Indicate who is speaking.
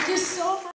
Speaker 1: Thank you so much.